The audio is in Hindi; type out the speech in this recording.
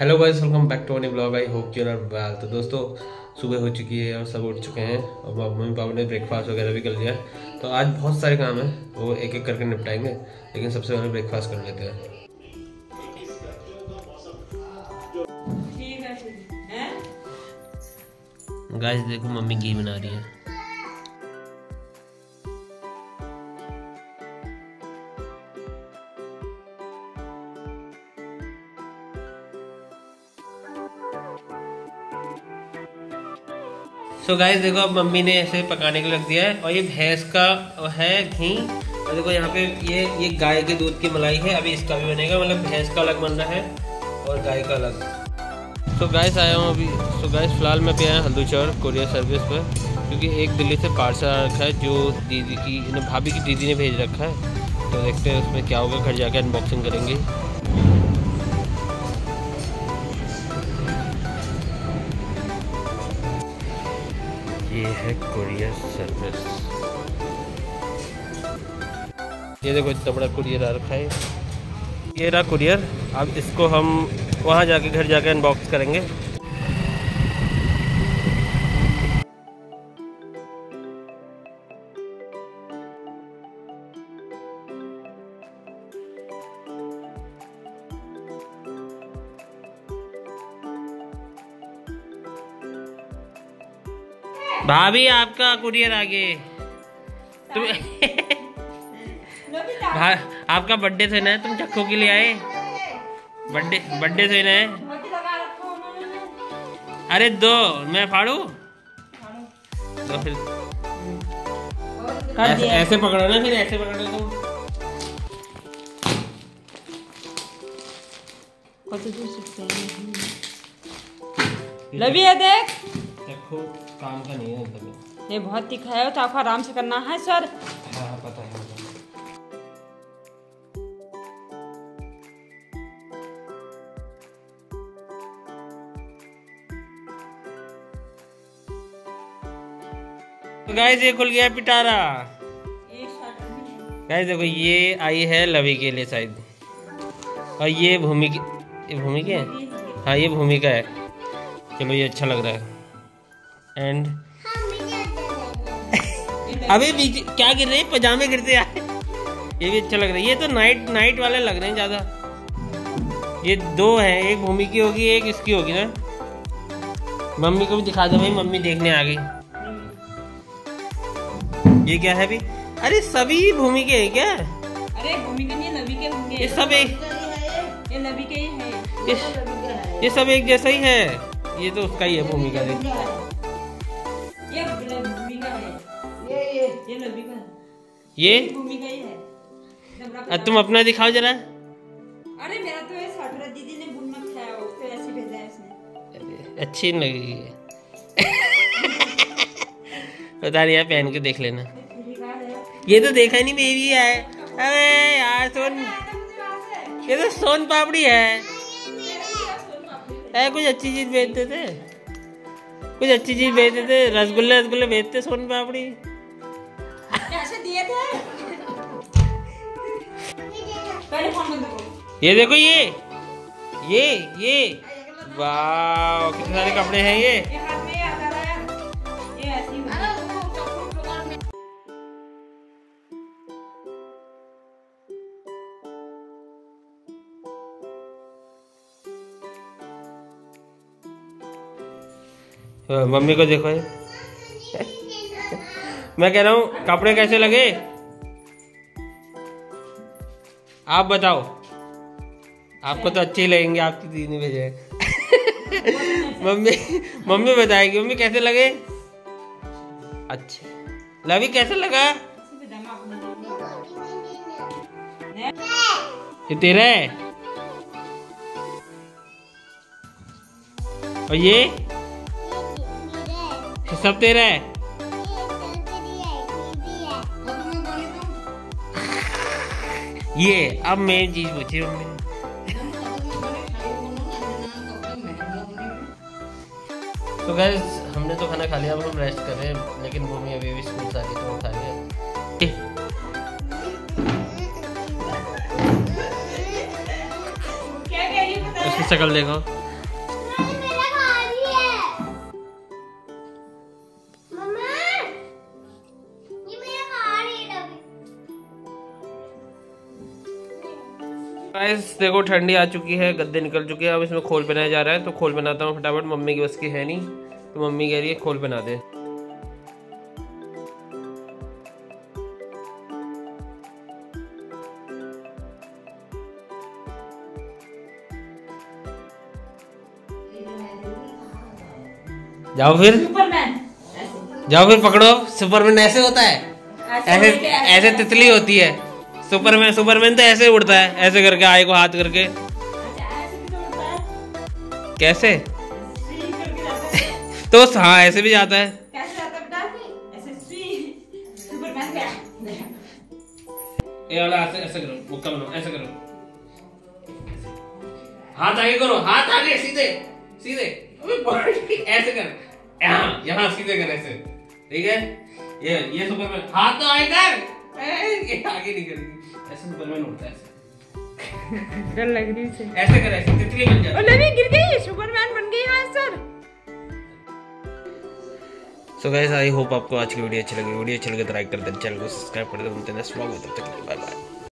Hello guys welcome back to अनी blog I hope you are well तो दोस्तों सुबह हो चुकी है और सब उठ चुके हैं। और मम्मी पापा ने ब्रेकफास्ट वगैरह भी कर लिया। है तो आज बहुत सारे काम हैं। वो एक एक करके निपटाएँगे लेकिन सबसे पहले ब्रेकफास्ट कर लेते हैं। गाइस देखो मम्मी घी बना रही है। सो so गाइस देखो अब मम्मी ने ऐसे पकाने के रख दिया है और ये भैंस का है घी। और देखो यहाँ पे ये ये गाय के दूध की मलाई है। अभी इसका भी बनेगा मतलब भैंस का अलग बन रहा है और गाय का अलग। सो गाइस आया हूँ अभी। सो गाइस फ़िलहाल मैं पे आया हल्दूचौर कोरियर सर्विस पर, क्योंकि एक दिल्ली से पार्सल आ रखा है, जो दीदी की भाभी की दीदी ने भेज रखा है। तो देखते हैं उसमें क्या होगा, घर जाके अनबॉक्सिंग करेंगे। ये है कुरियर सर्विस ये देखो, इतना बड़ा कुरियर आ रखा है। ये रहा कुरियर अब इसको हम वहाँ जाके, घर जाके अनबॉक्स करेंगे। भाभी आपका कुरियर आ गए तुम आपका बर्थडे थे ना तुम चक्को के लिए आए। बर्थडे बर्थडे थे ना अरे दो मैं फाड़ू? तो फिर ऐसे, ऐसे पकड़ो ना फिर ऐसे पकड़ो तुम। लवी है देख। देखो काम का नहीं है मतलब ये बहुत तीखा है तो आपको आराम से करना है सर। हाँ पता है तो गाइस ये खुल गया पिटारा। गाइस देखो ये आई है लवी के लिए शायद। और ये भूमि की ये भूमि की है? हाँ ये भूमि का है। चलो ये अच्छा लग रहा है। एंड अभी बीच क्या गिर रहे हैं? पजामे गिरते आए ये भी अच्छा लग रहा है। ये तो नाइट नाइट वाले लग रहे हैं ज़्यादा। ये दो हैं एक भूमि की होगी एक इसकी होगी ना। मम्मी को भी दिखा दो भाई मम्मी देखने आ गई। ये क्या है भी अरे सभी भूमि के हैं क्या? अरे भूमि के नहीं लवी के होंगे। ये सब एक ये लवी के ही है। ये, सब एक जैसा ही है। ये तो उसका ही है भूमि का देख। ये भूमि है। ये ये। ये लवी ये? भूमि ही है। तुम अपना दिखाओ जरा। अरे मेरा तो ये दीदी ने मत खाया वो तो ऐसे भेजा है उसने। अच्छी बता रही पहन के देख लेना। ये तो देखा नहीं बेबी है। अरे यार सोन। ये तो सोन पापड़ी है। है कुछ अच्छी चीज़ बेचते थे। कुछ अच्छी चीज़ बेचते थे रसगुल्ले रसगुल्ले बेचते सोन पापड़ी। कैसे दिए थे? ये देखो ये ये ये। वाह कितने सारे कपड़े हैं ये। मम्मी को देखो मैं कह रहा हूँ, कपड़े कैसे लगे? आप बताओ। आपको तो अच्छे ही लगेंगे आपकी दीदी भेजे मम्मी मम्मी बताएगी, मम्मी कैसे लगे? अच्छे। लवी, कैसे लगा? ये तेरा है? और ये? सब तेरा है। ये अब मेन चीज़ पूछी मम्मी तो गैस हमने तो खाना खा लिया अब हम रेस्ट कर रहे हैं लेकिन मम्मी अभी भी स्कूल से आ गई तो खा लिया। क्या कह रही है? उसकी शक्ल देखो। गाइस देखो ठंडी आ चुकी है गद्दे निकल चुके हैं। अब इसमें खोल बनाया जा रहा है तो खोल बनाता हूँ फटाफट। मम्मी की बस की है नहीं तो मम्मी कह रही है खोल बना दे। जाओ फिर। जाओ फिर पकड़ो। सुपरमैन ऐसे होता है ऐसे ऐसे तितली होती है। सुपरमैन सुपरमैन तो ऐसे उड़ता है, ऐसे करके आए को हाथ करके। कैसे? तो हाँ ऐसे भी जाता है। ये वाला ऐसे ऐसे करो, मुक्का बनो ऐसे करो। हाथ आगे करो, हाथ आगे, सीधे सीधे। ऐसे कर। यहाँ यहाँ, सीधे कर ऐसे। ठीक है? ये ये सुपरमैन हाथ तो आगे कर। ये आगे नहीं करेगी ऐसे सुपरमैन है ऐसे। डर लग रही है ऐसे कर ऐसे तितली बन जाती। नहीं गिर गई सुपरमैन बन गई हाँ sir. So guys I hope आपको आज की वीडियो अच्छी लगी। वीडियो अच्छी लगी तो लाइक कर दें चैनल को सब्सक्राइब कर दें। नेक्स्ट व्लॉग में तब तक बाय बाय